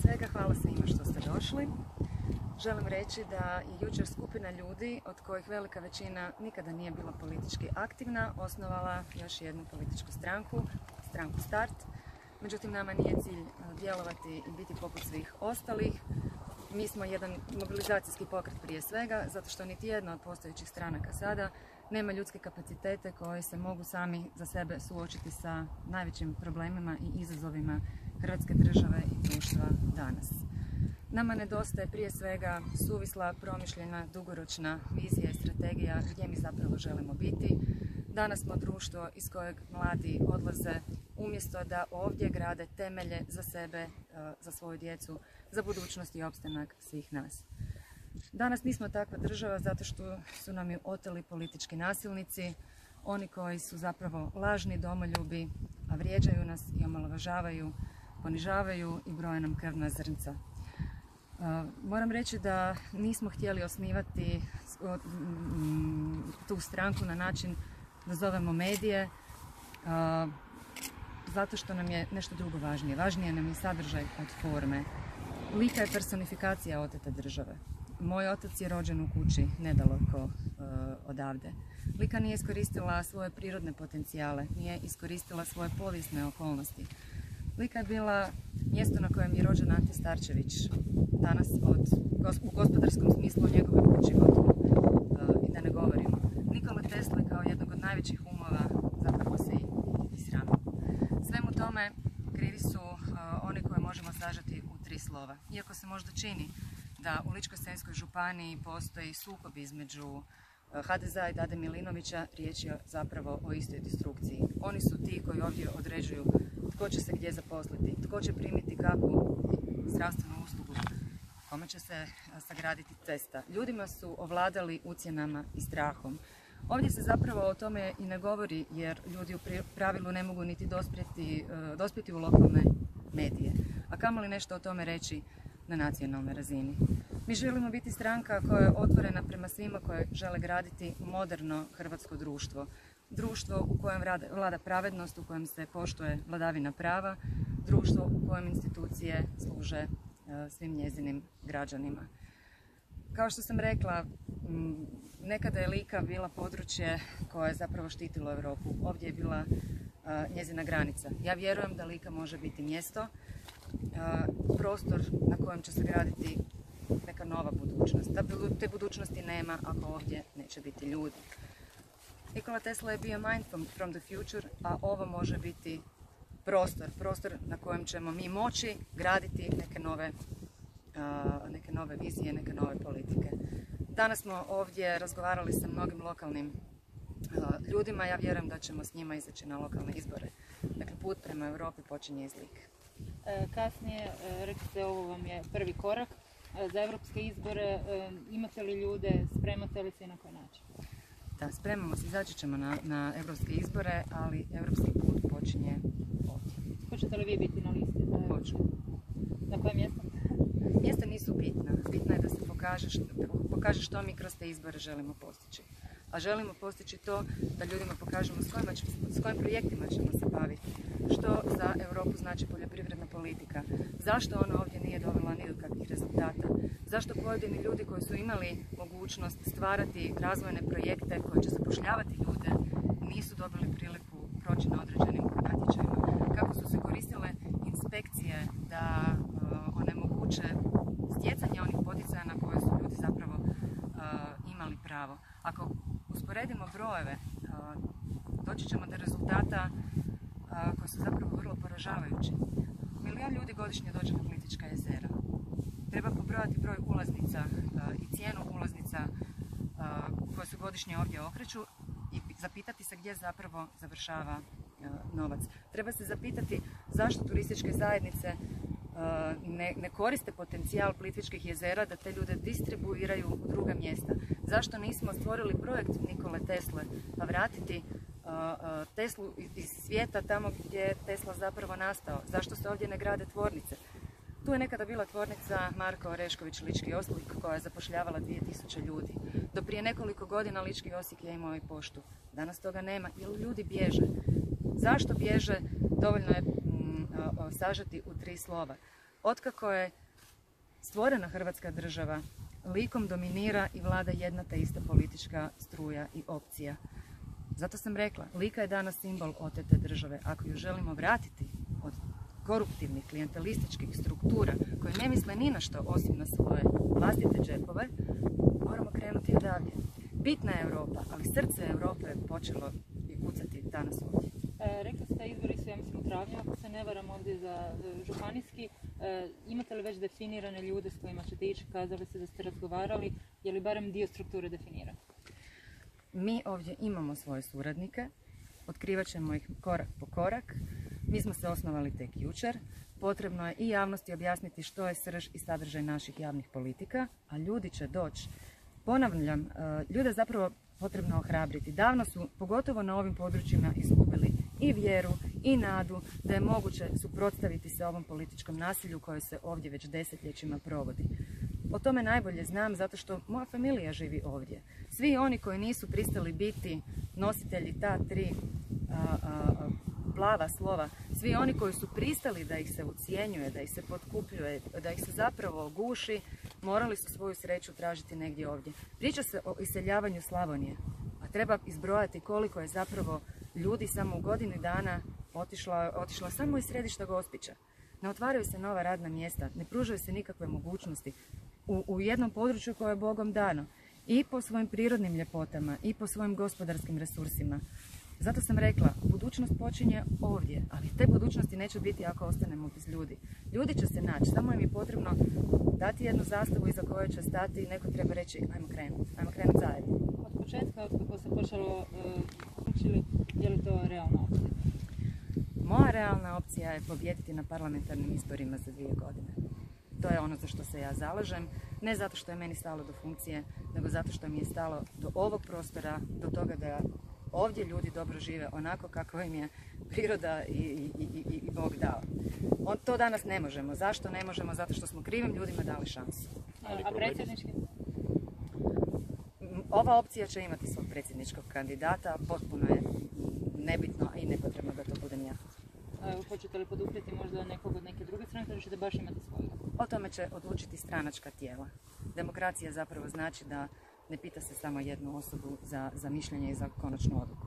svega hvala svima što ste došli. Želim reći da je jučer skupina ljudi, od kojih velika većina nikada nije bila politički aktivna, osnovala još jednu političku stranku, stranku Start. Međutim, nama nije cilj djelovati i biti poput svih ostalih. Mi smo jedan mobilizacijski pokret prije svega, zato što niti jedna od postojećih stranaka sada nema ljudske kapacitete koji se mogu sami za sebe suočiti sa najvećim problemima i izazovima Hrvatske države i društva danas. Nama nedostaje prije svega suvisla, promišljena, dugoročna vizija i strategija gdje mi zapravo želimo biti. Danas smo društvo iz kojeg mladi odlaze umjesto da ovdje grade temelje za sebe, e, za svoju djecu, za budućnost i opstanak svih nas. Danas nismo takva država zato što su nam ju oteli politički nasilnici, oni koji su zapravo lažni domoljubi, a vrijeđaju nas i omalovažavaju, ponižavaju i broje nam krvna zrnca. Moram reći da nismo htjeli osnivati tu stranku na način da zovemo medije, zato što nam je nešto drugo važnije. Važnije nam je sadržaj od forme. Lika je personifikacija otete države. Moj otac je rođen u kući nedaleko odavde. Lika nije iskoristila svoje prirodne potencijale, nije iskoristila svoje povijesne okolnosti. Lika je bila mjesto na kojem je rođen Ante Starčević, danas od, u gospodarskom smislu o njegove kući gotovo i da ne govorimo. Nikola Tesla kao jednog od najvećih umova zapravo se i, i Svemu tome krivi su oni koje možemo sažati u tri slova. Iako se možda čini da u Ličko-senskoj županiji postoji sukob između HDZ-a i Dade Milinovića, riječ je zapravo o istoj destrukciji. Oni su ti koji ovdje određuju tko će se gdje zaposliti, tko će primiti kakvu zdravstvenu uslugu, kome će se sagraditi cesta. Ljudima su ovladali ucjenama i strahom. Ovdje se zapravo o tome i ne govori jer ljudi u pravilu ne mogu niti dospjeti, dospjeti u lokalne medije. A kamoli nešto o tome reći na nacionalnoj razini. Mi želimo biti stranka koja je otvorena prema svima koje žele graditi moderno hrvatsko društvo društvo u kojem vlada pravednost, u kojem se poštuje vladavina prava, društvo u kojem institucije služe e, svim njezinim građanima. Kao što sam rekla, nekada je Lika bila područje koje je zapravo štitilo Europu. Ovdje je bila e, njezina granica. Ja vjerujem da Lika može biti mjesto, e, prostor na kojem će se graditi neka nova budućnost. Te budućnosti nema ako ovdje neće biti ljudi. Nikola Tesla je bio mind from, the future, a ovo može biti prostor, prostor na kojem ćemo mi moći graditi neke nove, neke nove vizije, neke nove politike. Danas smo ovdje razgovarali sa mnogim lokalnim ljudima, ja vjerujem da ćemo s njima izaći na lokalne izbore. Dakle, put prema Europi počinje iz e, Kasnije, e, rekli ste, ovo vam je prvi korak e, za europske izbore. Imate li ljude, spremate li se i na koji način? Da, spremamo se, izaći ćemo na, na evropske izbore, ali evropski put počinje ovdje. Hoćete li vi biti na listi? Hoću. Na koje mjesto? Mjesta nisu bitna. Bitno je da se pokaže što, pokaže što mi kroz te izbore želimo postići. A želimo postići to da ljudima pokažemo s, s kojim projektima ćemo se baviti. Što za Europu znači poljoprivredna politika. Zašto ona ovdje nije dovela ni do kakvih rezultata. Zašto pojedini ljudi koji su imali mogućnost stvarati razvojne projekte koji će zapošljavati ljude nisu dobili priliku proći na određenim natječajima. Kako su se koristile inspekcije da uh, onemoguće stjecanje onih poticaja na koje su ljudi zapravo uh, imali pravo. Usporedimo brojeve, doći ćemo do rezultata koji su zapravo vrlo poražavajući. Milijon ljudi godišnje dođe na Plitička jezera treba pobrojati broj ulaznica i cijenu ulaznica koje se godišnje ovdje okreću i zapitati se gdje zapravo završava novac. Treba se zapitati zašto turističke zajednice ne, koriste potencijal Plitvičkih jezera da te ljude distribuiraju u druga mjesta. Zašto nismo stvorili projekt Nikole Tesle pa vratiti Teslu iz svijeta tamo gdje je Tesla zapravo nastao? Zašto se ovdje ne grade tvornice? Tu je nekada bila tvornica Marko Orešković Lički Oslik koja je zapošljavala 2000 ljudi. Do prije nekoliko godina Lički Osijek je imao i poštu. Danas toga nema jer ljudi bježe. Zašto bježe? Dovoljno je sažati u tri slova. Otkako je stvorena Hrvatska država, likom dominira i vlada jedna te ista politička struja i opcija. Zato sam rekla, Lika je danas simbol otete države. Ako ju želimo vratiti od koruptivnih, klijentelističkih struktura koje ne misle ni na što osim na svoje vlastite džepove, moramo krenuti odavdje. Bitna je Europa, ali srce Europe je počelo i kucati danas ovdje. E, rekli ste, izbori su, ja mislim, u travnju, ako se ne varam ovdje za e, županijski. E, imate li već definirane ljude s kojima ćete ići? Kazali ste da ste razgovarali. Je li barem dio strukture definiran? Mi ovdje imamo svoje suradnike, otkrivat ćemo ih korak po korak. Mi smo se osnovali tek jučer. Potrebno je i javnosti objasniti što je srž i sadržaj naših javnih politika, a ljudi će doći. Ponavljam, e, ljude zapravo potrebno ohrabriti. Davno su, pogotovo na ovim područjima, izgubili i vjeru i nadu da je moguće suprotstaviti se ovom političkom nasilju koje se ovdje već desetljećima provodi. O tome najbolje znam zato što moja familija živi ovdje. Svi oni koji nisu pristali biti nositelji ta tri plava slova, svi oni koji su pristali da ih se ucijenjuje, da ih se potkupljuje, da ih se zapravo guši, morali su svoju sreću tražiti negdje ovdje. Priča se o iseljavanju Slavonije, a treba izbrojati koliko je zapravo ljudi samo u godini dana otišla, otišla samo iz središta Gospića. Ne otvaraju se nova radna mjesta, ne pružaju se nikakve mogućnosti u, u jednom području koje je Bogom dano i po svojim prirodnim ljepotama i po svojim gospodarskim resursima. Zato sam rekla, budućnost počinje ovdje, ali te budućnosti neće biti ako ostanemo bez ljudi. Ljudi će se naći, samo im je potrebno dati jednu zastavu iza koje će stati i neko treba reći ajmo krenuti, ajmo krenuti zajedno. Od početka, od kako se počelo uh, učili, je li to realna opcija? Moja realna opcija je pobjediti na parlamentarnim izborima za dvije godine. To je ono za što se ja zalažem, ne zato što je meni stalo do funkcije, nego zato što mi je stalo do ovog prostora, do toga da ovdje ljudi dobro žive onako kako im je priroda i, i, i Bog dao. On, to danas ne možemo. Zašto ne možemo? Zato što smo krivim ljudima dali šansu. A predsjednički? Ova opcija će imati svog predsjedničkog kandidata, potpuno je nebitno i nepotrebno da to budem ja. Hoćete li poduprijeti možda nekog od neke druge stranke ili ćete baš imati svoju? O tome će odlučiti stranačka tijela. Demokracija zapravo znači da ne pita se samo jednu osobu za, za mišljenje i za konačnu odluku.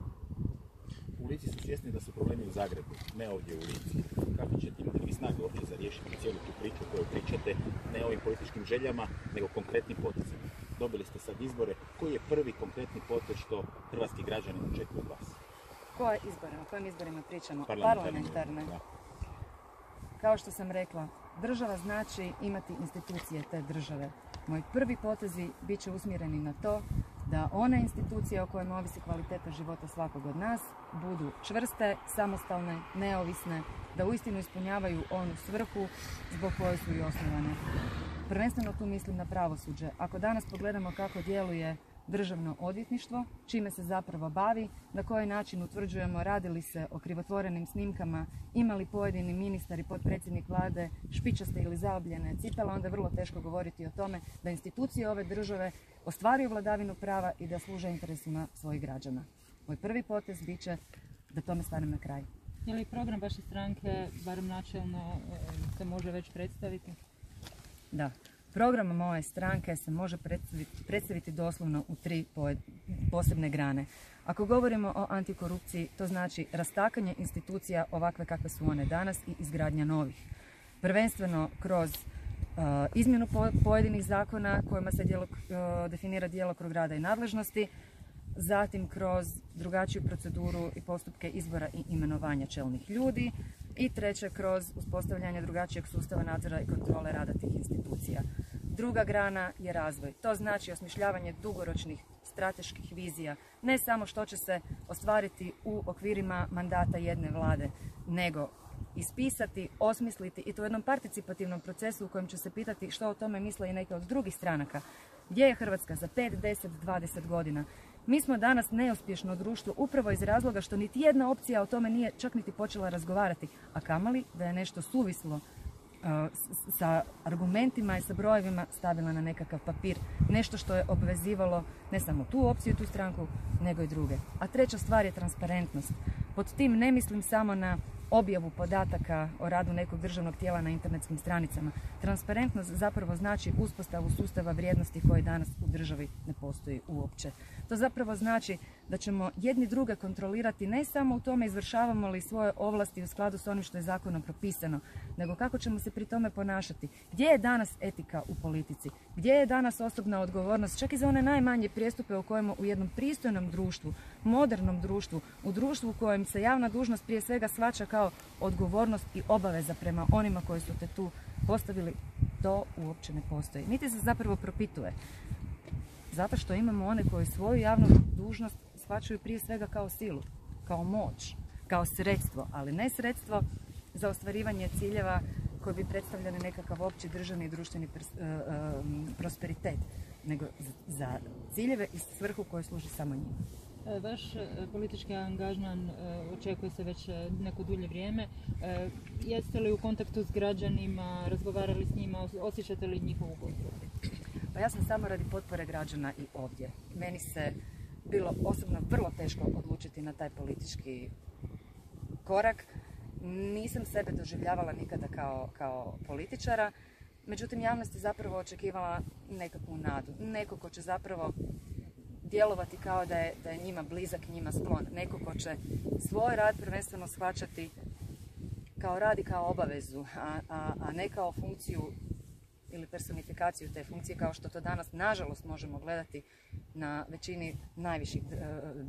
U Lici su svjesni da su problemi u Zagrebu, ne ovdje u Lici. Kako ćete imati vi snage uopće za riješiti cijelu tu priču koju pričate, ne ovim političkim željama, nego konkretnim potezima? Dobili ste sad izbore. Koji je prvi konkretni potez što hrvatski građani očekuju od vas? Koje izbore? O kojim izborima pričamo? Parlamentarne. Kao što sam rekla, država znači imati institucije te države. Moji prvi potezi bit će usmjereni na to da one institucije o kojima ovisi kvaliteta života svakog od nas budu čvrste, samostalne, neovisne, da uistinu ispunjavaju onu svrhu zbog koje su i osnovane. Prvenstveno tu mislim na pravosuđe. Ako danas pogledamo kako djeluje državno odvjetništvo, čime se zapravo bavi, na koji način utvrđujemo radili se o krivotvorenim snimkama, imali pojedini ministar i potpredsjednik vlade špičaste ili zaobljene cipela, onda je vrlo teško govoriti o tome da institucije ove države ostvaruju vladavinu prava i da služe interesima svojih građana. Moj prvi potez bit će da tome stanem na kraj. Je li program vaše stranke, barem načelno, e, se može već predstaviti? Da. Program moje stranke se može predstaviti, doslovno u tri posebne grane. Ako govorimo o antikorupciji, to znači rastakanje institucija ovakve kakve su one danas i izgradnja novih. Prvenstveno kroz uh, izmjenu pojedinih zakona kojima se uh, definira djelokrug rada i nadležnosti, zatim kroz drugačiju proceduru i postupke izbora i imenovanja čelnih ljudi i treće kroz uspostavljanje drugačijeg sustava nadzora i kontrole rada tih institucija. Druga grana je razvoj. To znači osmišljavanje dugoročnih strateških vizija, ne samo što će se ostvariti u okvirima mandata jedne vlade, nego ispisati, osmisliti i to u jednom participativnom procesu u kojem će se pitati što o tome misle i neke od drugih stranaka. Gdje je Hrvatska za 5, 10, 20 godina? Mi smo danas neuspješno društvo upravo iz razloga što niti jedna opcija o tome nije čak niti počela razgovarati, a kamali da je nešto suvislo sa argumentima i sa brojevima stavila na nekakav papir. Nešto što je obvezivalo ne samo tu opciju i tu stranku, nego i druge. A treća stvar je transparentnost. Pod tim ne mislim samo na objavu podataka o radu nekog državnog tijela na internetskim stranicama. Transparentnost zapravo znači uspostavu sustava vrijednosti koji danas u državi ne postoji uopće. To zapravo znači da ćemo jedni druge kontrolirati ne samo u tome izvršavamo li svoje ovlasti u skladu s onim što je zakonom propisano, nego kako ćemo se pri tome ponašati. Gdje je danas etika u politici? Gdje je danas osobna odgovornost? Čak i za one najmanje prijestupe u kojemu u jednom pristojnom društvu, modernom društvu, u društvu u kojem se javna dužnost prije svega svača kao odgovornost i obaveza prema onima koji su te tu postavili, to uopće ne postoji. Niti se zapravo propituje. Zato što imamo one koji svoju javnu dužnost shvaćaju prije svega kao silu, kao moć, kao sredstvo, ali ne sredstvo za ostvarivanje ciljeva koji bi predstavljali nekakav opći državni i društveni e, e, prosperitet, nego za ciljeve i svrhu koje služi samo njima. E, vaš politički angažman očekuje se već neko dulje vrijeme. Jeste li u kontaktu s građanima, razgovarali s njima, osjećate li njihovu potporu? Pa ja sam samo radi potpore građana i ovdje. Meni se bilo osobno vrlo teško odlučiti na taj politički korak. Nisam sebe doživljavala nikada kao, kao političara, međutim javnost je zapravo očekivala nekakvu nadu. Neko ko će zapravo djelovati kao da je, da je njima blizak, njima sklon. Neko ko će svoj rad prvenstveno shvaćati kao rad i kao obavezu, a, a, a ne kao funkciju ili personifikaciju te funkcije kao što to danas nažalost možemo gledati na većini najviših e,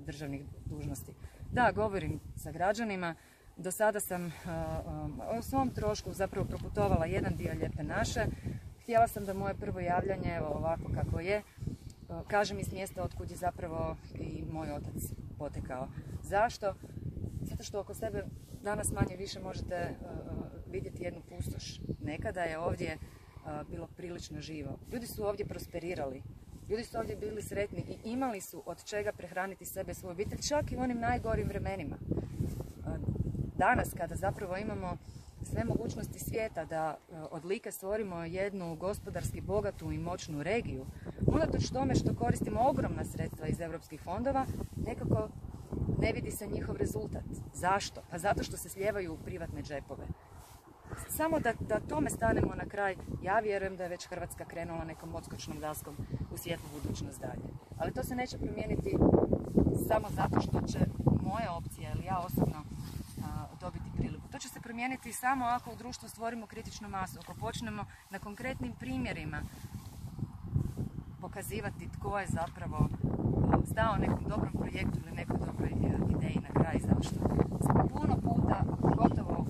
državnih dužnosti. Da, govorim sa građanima, do sada sam e, e, o svom trošku zapravo proputovala jedan dio Lijepe naše. Htjela sam da moje prvo javljanje, evo ovako kako je, kažem iz mjesta otkud je zapravo i moj otac potekao. Zašto? Zato što oko sebe danas manje više možete vidjeti jednu pustoš. Nekada je ovdje bilo prilično živo. Ljudi su ovdje prosperirali, ljudi su ovdje bili sretni i imali su od čega prehraniti sebe i svoju obitelj, čak i u onim najgorim vremenima. Danas, kada zapravo imamo sve mogućnosti svijeta da od Like stvorimo jednu gospodarski bogatu i moćnu regiju, unatoč tome što koristimo ogromna sredstva iz europskih fondova, nekako ne vidi se njihov rezultat. Zašto? Pa zato što se slijevaju u privatne džepove. Samo da, da tome stanemo na kraj, ja vjerujem da je već Hrvatska krenula nekom odskočnom daskom u svijetlu budućnost dalje. Ali to se neće promijeniti samo zato što će moja opcija ili ja osobno dobiti priliku. To će se promijeniti samo ako u društvu stvorimo kritičnu masu, ako počnemo na konkretnim primjerima pokazivati tko je zapravo stao nekom dobrom projektu ili nekoj dobroj ideji na kraj. Zašto? Puno puta, gotovo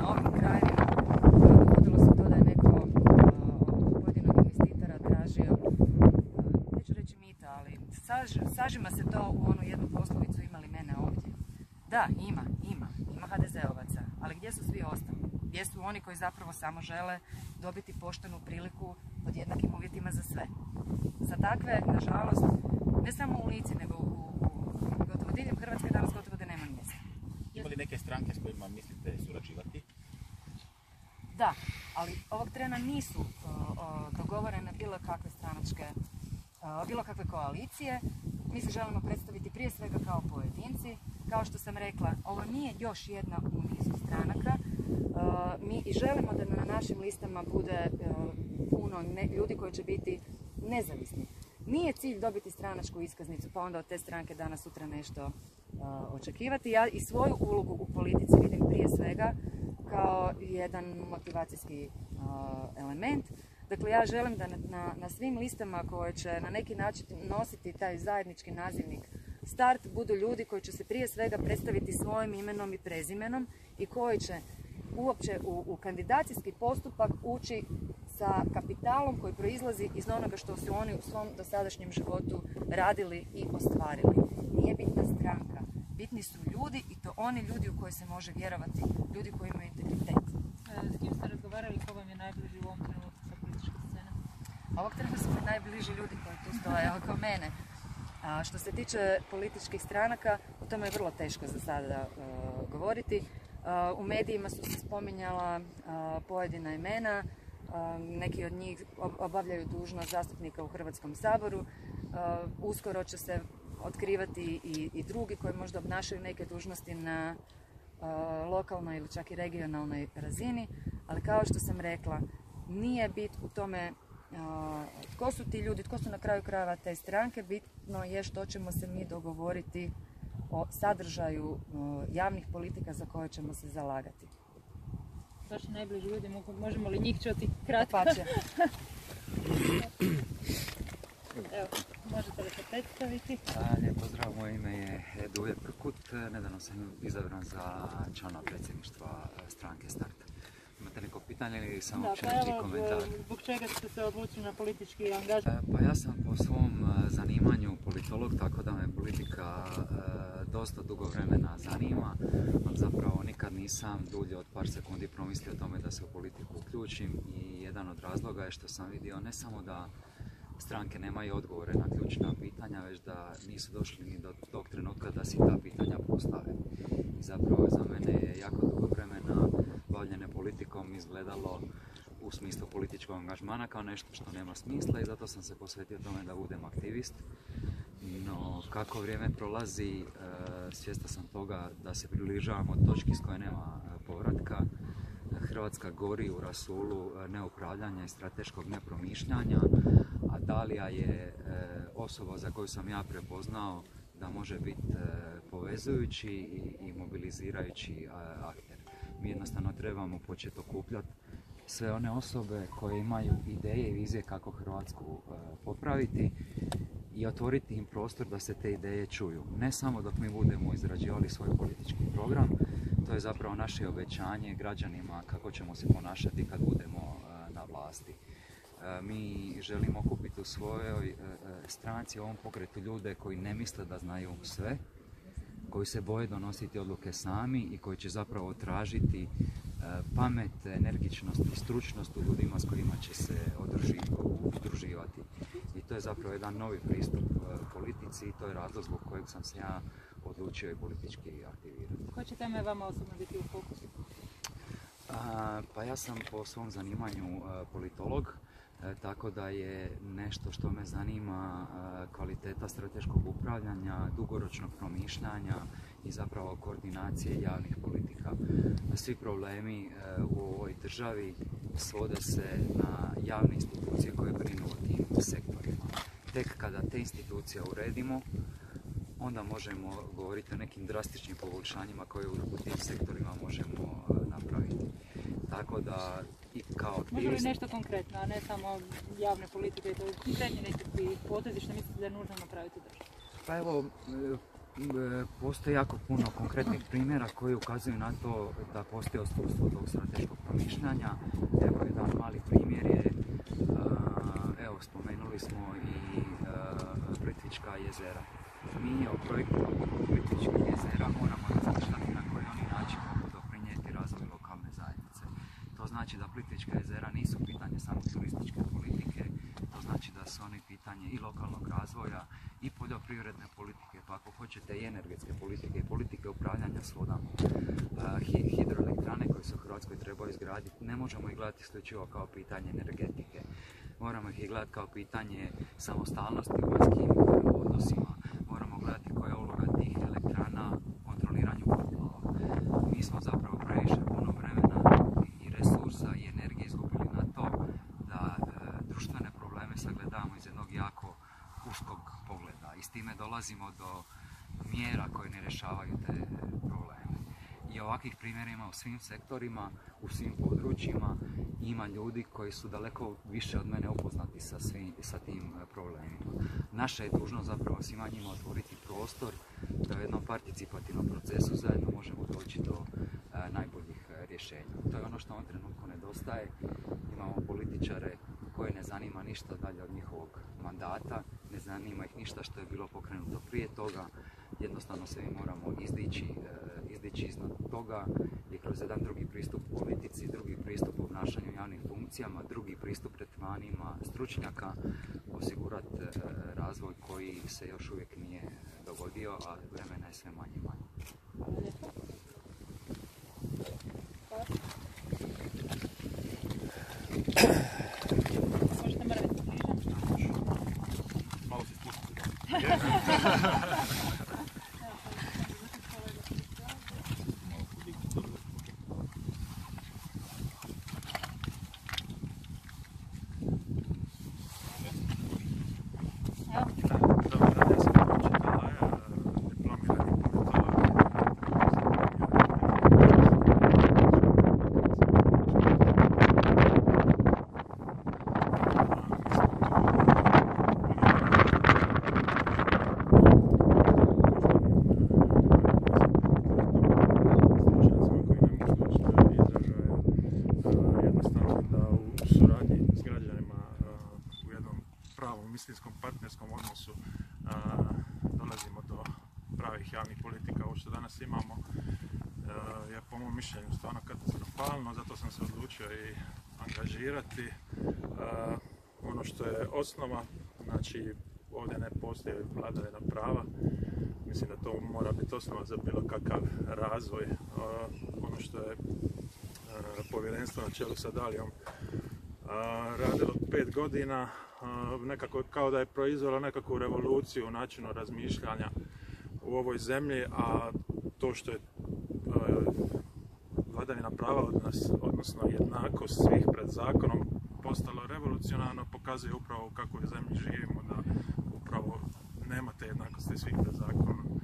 na ovim krajevima, sažima se to u onu jednu poslovicu imali mene ovdje. Da, ima, ima. Ima HDZ-ovaca. Ali gdje su svi ostali? Gdje su oni koji zapravo samo žele dobiti poštenu priliku pod jednakim uvjetima za sve? Za takve, nažalost, ne samo u Lici, nego u, u gotovo diljem Hrvatske danas gotovo da nema mjesta. Ima li neke stranke s kojima mislite surađivati? Da, ali ovog trena nisu dogovorene bilo kakve stranačke bilo kakve koalicije. Mi se želimo predstaviti prije svega kao pojedinci. Kao što sam rekla, ovo nije još jedna u nizu stranaka. Mi i želimo da na našim listama bude puno ljudi koji će biti nezavisni. Nije cilj dobiti stranačku iskaznicu pa onda od te stranke danas sutra nešto očekivati. Ja i svoju ulogu u politici vidim prije svega kao jedan motivacijski element Dakle, ja želim da na, na, svim listama koje će na neki način nositi taj zajednički nazivnik start budu ljudi koji će se prije svega predstaviti svojim imenom i prezimenom i koji će uopće u, u kandidacijski postupak ući sa kapitalom koji proizlazi iz onoga što su oni u svom dosadašnjem životu radili i ostvarili. Nije bitna stranka, bitni su ljudi i to oni ljudi u koje se može vjerovati, ljudi koji imaju integritet. E, s kim ste razgovarali, ko vam je najbliži u ovom trenutku? Ovog trena su mi najbliži ljudi koji tu stoje oko mene. A što se tiče političkih stranaka, o tome je vrlo teško za sada e, govoriti. E, u medijima su se spominjala e, pojedina imena, neki od njih obavljaju dužnost zastupnika u Hrvatskom saboru. Uskoro će se otkrivati i, i drugi koji možda obnašaju neke dužnosti na lokalnoj ili čak i regionalnoj razini, ali kao što sam rekla, nije bit u tome tko su ti ljudi, tko su na kraju krajeva te stranke, bitno je što ćemo se mi dogovoriti o sadržaju javnih politika za koje ćemo se zalagati. Vaši najbliži ljudi, možemo li njih čuti kratko? Evo, možete li se predstaviti? Lijep pozdrav, moje ime je Duje Prkut, nedavno sam izabran za člana predsjedništva stranke Start. Pitanje ili samo pa komentar? Zbog čega ste se odlučili na politički angaž? Pa ja sam po svom zanimanju politolog, tako da me politika dosta dugo vremena zanima. Zapravo nikad nisam dulje od par sekundi promislio o tome da se u politiku uključim i jedan od razloga je što sam vidio ne samo da stranke nemaju odgovore na ključna pitanja, već da nisu došli ni do tog trenutka da si ta pitanja postave. I zapravo za mene je jako dugo vremena bavljene politikom izgledalo u smislu političkog angažmana kao nešto što nema smisla i zato sam se posvetio tome da budem aktivist. No, kako vrijeme prolazi, e, svjestan sam toga da se približavamo točki s koje nema e, povratka. Hrvatska gori u rasulu e, neupravljanja i strateškog nepromišljanja, a Dalija je osoba za koju sam ja prepoznao da može biti povezujući i mobilizirajući akter. Mi jednostavno trebamo početi okupljati sve one osobe koje imaju ideje i vizije kako Hrvatsku popraviti i otvoriti im prostor da se te ideje čuju. Ne samo dok mi budemo izrađivali svoj politički program, to je zapravo naše obećanje građanima kako ćemo se ponašati kad budemo e, na vlasti. E, mi želimo okupiti u svojoj e, stranci, ovom pokretu ljude koji ne misle da znaju sve, koji se boje donositi odluke sami i koji će zapravo tražiti pamet, energičnost i stručnost u ljudima s kojima će se udruživati to je zapravo jedan novi pristup e, politici i to je razlog zbog kojeg sam se ja odlučio i politički aktivirati. Koje će teme vama osobno biti u fokusu? pa ja sam po svom zanimanju e, politolog, e, tako da je nešto što me zanima kvaliteta strateškog upravljanja, dugoročnog promišljanja i zapravo koordinacije javnih politika. Svi problemi u ovoj državi svode se na javne institucije koje brinu o tim sektorima. Tek kada te institucije uredimo, onda možemo govoriti o nekim drastičnim poboljšanjima koje u tim sektorima možemo e, napraviti. Tako da kao aktivist... Može li nešto konkretno, a ne samo javne politike, to je konkretni nekakvi potezi što mislite da je nužno napraviti državu? Pa evo, postoji jako puno konkretnih primjera koji ukazuju na to da postoji osnovstvo tog strateškog promišljanja. Evo jedan mali primjer je spomenuli smo i Plitvička jezera. Mi o projektu Plitvičkih jezera moramo razmišljati na koji oni način mogu doprinijeti razvoju lokalne zajednice. To znači da Plitvička jezera nisu pitanje samo turističke politike, to znači da su oni pitanje i lokalnog razvoja i poljoprivredne politike, pa ako hoćete i energetske politike i politike upravljanja s vodama. Uh, hidroelektrane koje se u Hrvatskoj trebaju izgraditi ne možemo ih gledati isključivo kao pitanje energetike moramo ih gledati kao pitanje samostalnosti u vanjskim odnosima. Moramo gledati koja je uloga tih elektrana u kontroliranju poplava. Mi smo zapravo previše puno vremena i resursa i energije izgubili na to da e, društvene probleme sagledamo iz jednog jako uskog pogleda i s time dolazimo do mjera koje ne rješavaju te probleme. I ovakvih primjera ima u svim sektorima, u svim područjima ima ljudi koji su daleko više od mene upoznati sa, svim, sa tim e, problemima. Naša je dužnost zapravo svima njima otvoriti prostor da u jednom participativnom procesu zajedno možemo doći do e, najboljih e, rješenja. To je ono što ovom trenutku nedostaje. Imamo političare koje ne zanima ništa dalje od njihovog mandata, ne zanima ih ništa što je bilo pokrenuto prije toga. Jednostavno se mi moramo izdići, izdići iznad toga i kroz jedan drugi pristup politici, drugi pristup obnašanju javnim funkcijama, drugi pristup tretmanima stručnjaka osigurati e, razvoj koji se još uvijek nije dogodio, a vremena je sve manje manje. Javnih politika, ovo što danas imamo je po mom mišljenju stvarno katastrofalno, zato sam se odlučio i angažirati. Ono što je osnova, znači ovdje ne postoji vladavina prava, mislim da to mora biti osnova za bilo kakav razvoj. Ono što je povjerenstvo na čelu sa Dalijom radilo pet godina, nekako kao da je proizvela nekakvu revoluciju u načinu razmišljanja u ovoj zemlji, a to što je vladavina prava odnosno jednakost svih pred zakonom postalo revolucionarno, pokazuje upravo u kakvoj zemlji živimo, da upravo nema te jednakosti svih pred zakonom.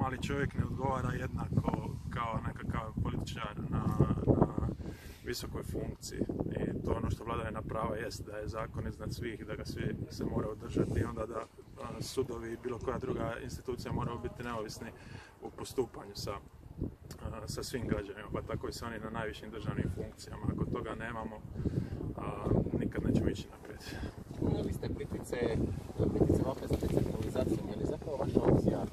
Mali čovjek ne odgovara jednako kao nekakav političar na, visokoj funkciji i to ono što vladavina prava jest da je zakon iznad svih, da ga svi se mora održati i onda da sudovi i bilo koja druga institucija moraju biti neovisni u postupanju sa, sa svim građanima, pa tako i sa oni na najvišim državnim funkcijama. Ako toga nemamo, nikad nećemo ići naprijed. Spomenuli ste pritice, pritice za decentralizacijom, je li zapravo vaša opcija